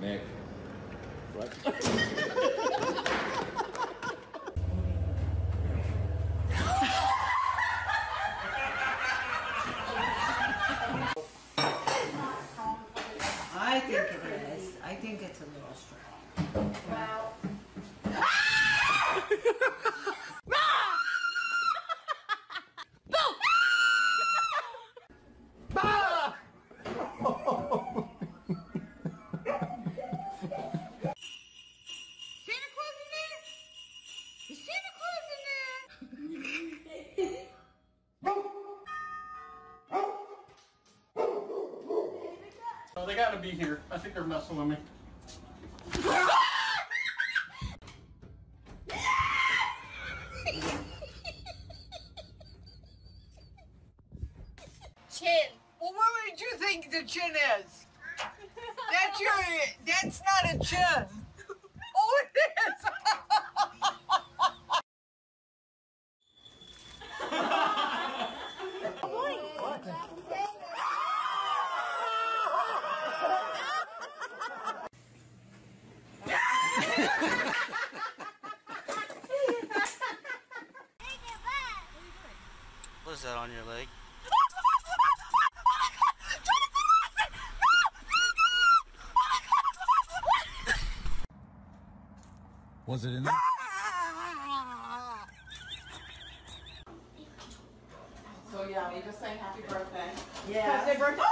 Nick. I think it is. I think it's a little strong. Well, I think they're messing with me. chin. Well, what would you think the chin is? That's your. That's not a chin. Oh, it is. What is that on your leg? Was it in there? So yeah, we just sang happy birthday. Yeah. Birthday, birthday.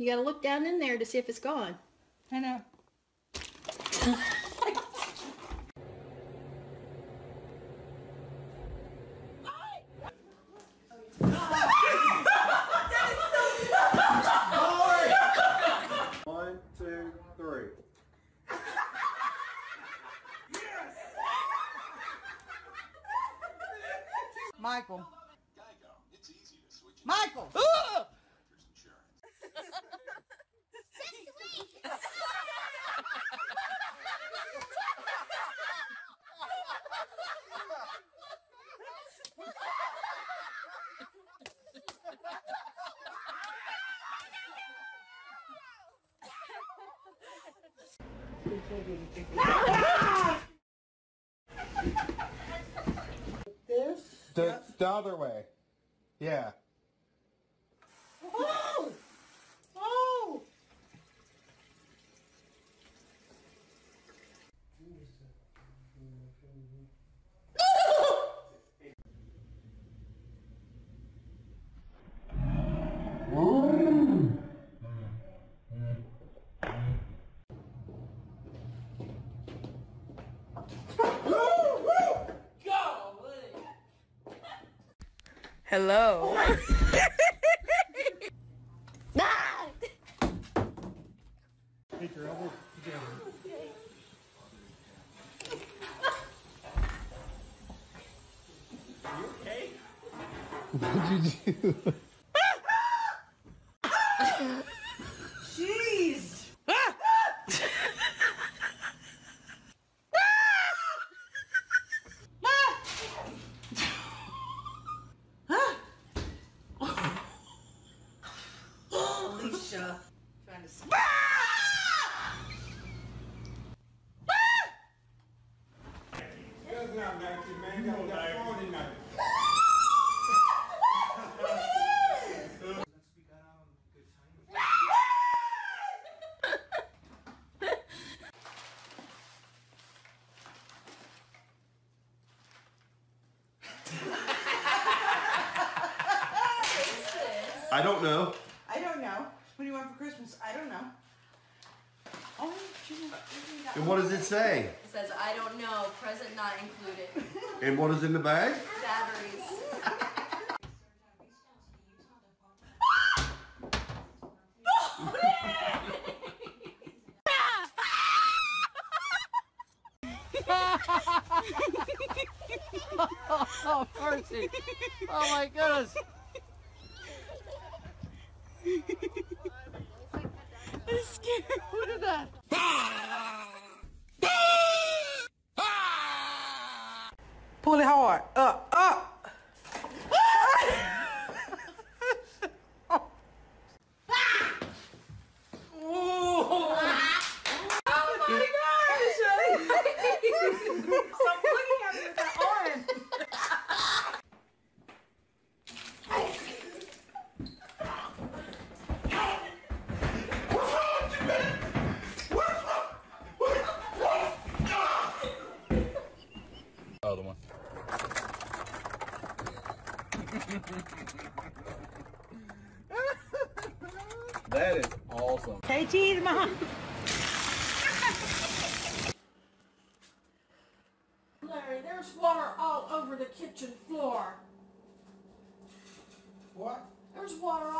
You gotta look down in there to see if it's gone. I know. This? The, the other way. Yeah. Oh! Oh! Hello. Take your elbows together. What'd you do? That's not nasty, man. Got that phone tonight. I don't know. I don't know. What do you want for Christmas? I don't know. Gee. And what does it say? It says, I don't know, present not included. And what is in the bag? Batteries. Oh, mercy. Oh, my goodness. I'm scared. Look at that. Pull it hard. Up, up. That is awesome. Say cheese, Mom. Larry, there's water all over the kitchen floor. What? There's water all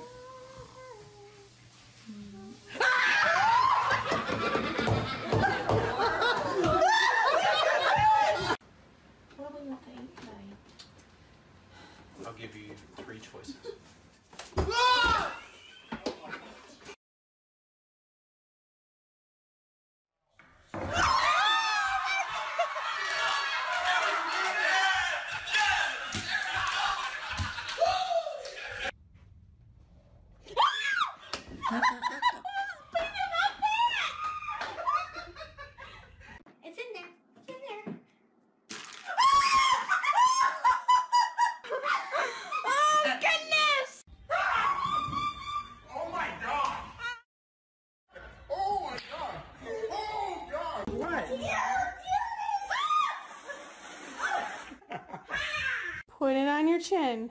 It's in there. It's in there. oh goodness! Oh my god! Oh my god! Oh god! What? Put it on your chin.